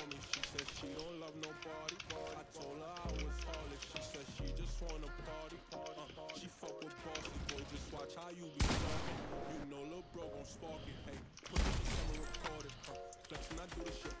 on me. She said she don't love nobody. I told her I was heartless. She said she just wanna party. Uh, she fuck with bosses, boy. Just watch how you be talking. You know, lil' bro gon' spark it. Hey, put the camera recorded. Uh, flexing, I do this shit.